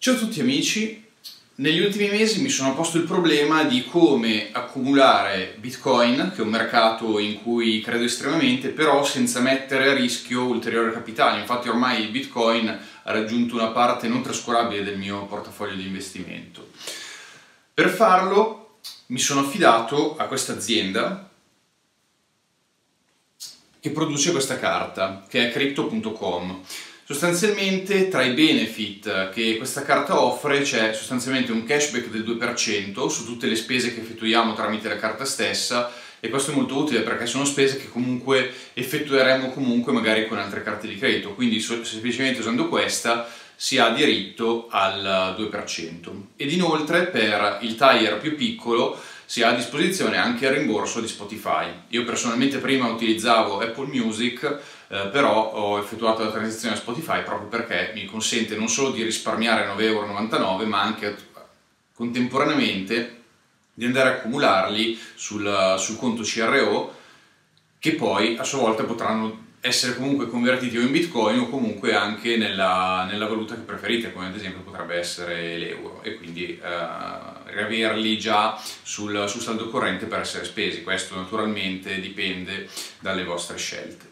Ciao a tutti amici, negli ultimi mesi mi sono posto il problema di come accumulare Bitcoin, che è un mercato in cui credo estremamente, però senza mettere a rischio ulteriore capitale. Infatti ormai il Bitcoin ha raggiunto una parte non trascurabile del mio portafoglio di investimento. Per farlo mi sono affidato a questa azienda che produce questa carta, che è crypto.com. Sostanzialmente tra i benefit che questa carta offre c'è sostanzialmente un cashback del 2% su tutte le spese che effettuiamo tramite la carta stessa e questo è molto utile perché sono spese che comunque effettueremo comunque magari con altre carte di credito, quindi semplicemente usando questa si ha diritto al 2%. Ed inoltre per il tire più piccolo si ha a disposizione anche il rimborso di Spotify. Io personalmente prima utilizzavo Apple Music eh, però ho effettuato la transizione a Spotify proprio perché mi consente non solo di risparmiare 9,99€ ma anche contemporaneamente di andare a accumularli sul, sul conto CRO che poi a sua volta potranno essere comunque convertiti o in bitcoin o comunque anche nella, nella, valuta che preferite, come ad esempio potrebbe essere l'euro, e quindi eh, riaverli già sul, sul saldo corrente per essere spesi. Questo naturalmente dipende dalle vostre scelte.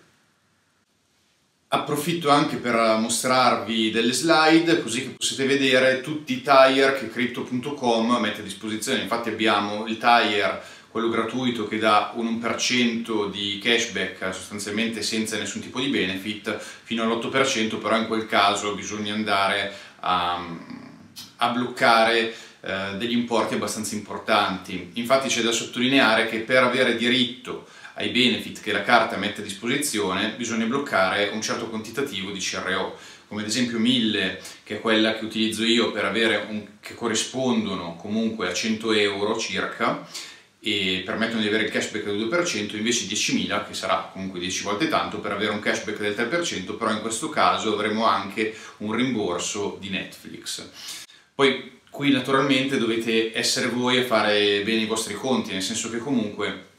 Approfitto anche per mostrarvi delle slide così che potete vedere tutti i tire che Crypto.com mette a disposizione. Infatti abbiamo il tire, quello gratuito che dà un 1% di cashback sostanzialmente senza nessun tipo di benefit, fino all'8%, però in quel caso bisogna andare a, a bloccare eh, degli importi abbastanza importanti. Infatti c'è da sottolineare che per avere diritto ai benefit che la carta mette a disposizione bisogna bloccare un certo quantitativo di CRO come ad esempio 1000 che è quella che utilizzo io per avere un, che corrispondono comunque a 100 euro circa e permettono di avere il cashback del 2% invece 10.000 che sarà comunque 10 volte tanto per avere un cashback del 3% però in questo caso avremo anche un rimborso di Netflix. Poi qui naturalmente dovete essere voi a fare bene i vostri conti nel senso che comunque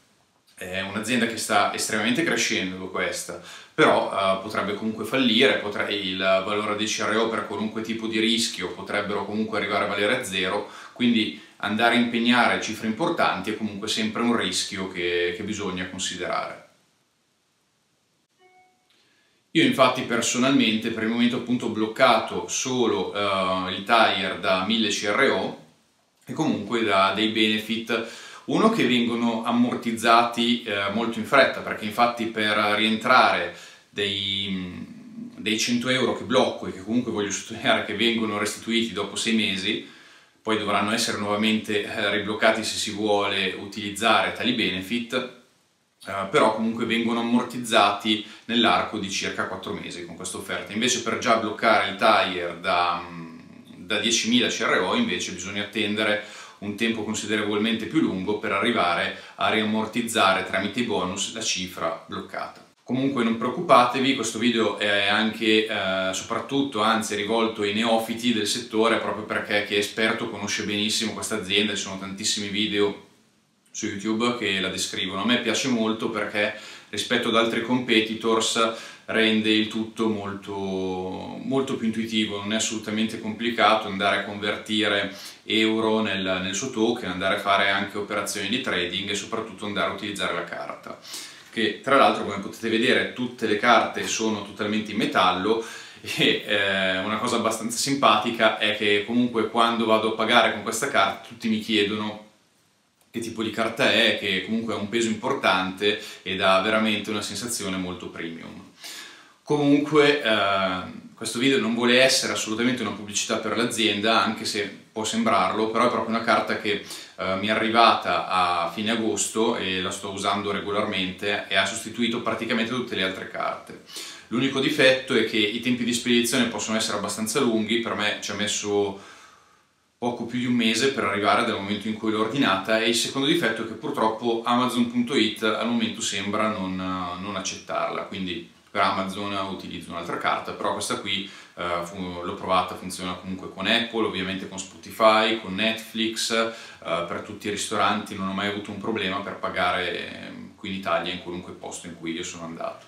è un'azienda che sta estremamente crescendo questa, però uh, potrebbe comunque fallire, potre, il valore dei CRO per qualunque tipo di rischio potrebbero comunque arrivare a valere a zero, quindi andare a impegnare cifre importanti è comunque sempre un rischio che, che bisogna considerare. Io infatti personalmente per il momento appunto ho bloccato solo uh, il tire da 1000 CRO e comunque da dei benefit uno che vengono ammortizzati eh, molto in fretta, perché infatti per rientrare dei, dei 100 euro che blocco e che comunque voglio sottolineare che vengono restituiti dopo sei mesi, poi dovranno essere nuovamente eh, ribloccati se si vuole utilizzare tali benefit, eh, però comunque vengono ammortizzati nell'arco di circa 4 mesi con questa offerta. Invece per già bloccare il tire da, da 10.000 CRO invece bisogna attendere un tempo considerevolmente più lungo per arrivare a riammortizzare tramite i bonus la cifra bloccata. Comunque non preoccupatevi, questo video è anche, eh, soprattutto, anzi rivolto ai neofiti del settore proprio perché chi è esperto conosce benissimo questa azienda, ci sono tantissimi video su YouTube che la descrivono. A me piace molto perché rispetto ad altri competitors rende il tutto molto, molto più intuitivo, non è assolutamente complicato andare a convertire euro nel, nel suo token, andare a fare anche operazioni di trading e soprattutto andare a utilizzare la carta che tra l'altro come potete vedere tutte le carte sono totalmente in metallo e eh, una cosa abbastanza simpatica è che comunque quando vado a pagare con questa carta tutti mi chiedono che tipo di carta è, che comunque ha un peso importante ed ha veramente una sensazione molto premium. Comunque eh, questo video non vuole essere assolutamente una pubblicità per l'azienda, anche se può sembrarlo, però è proprio una carta che eh, mi è arrivata a fine agosto e la sto usando regolarmente e ha sostituito praticamente tutte le altre carte. L'unico difetto è che i tempi di spedizione possono essere abbastanza lunghi, per me ci ha messo poco più di un mese per arrivare dal momento in cui l'ho ordinata e il secondo difetto è che purtroppo Amazon.it al momento sembra non, non accettarla, quindi per Amazon utilizzo un'altra carta, però questa qui eh, l'ho provata, funziona comunque con Apple, ovviamente con Spotify, con Netflix, eh, per tutti i ristoranti non ho mai avuto un problema per pagare ehm, qui in Italia in qualunque posto in cui io sono andato.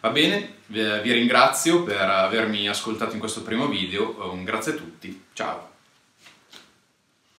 Va bene, vi ringrazio per avermi ascoltato in questo primo video, un grazie a tutti, ciao!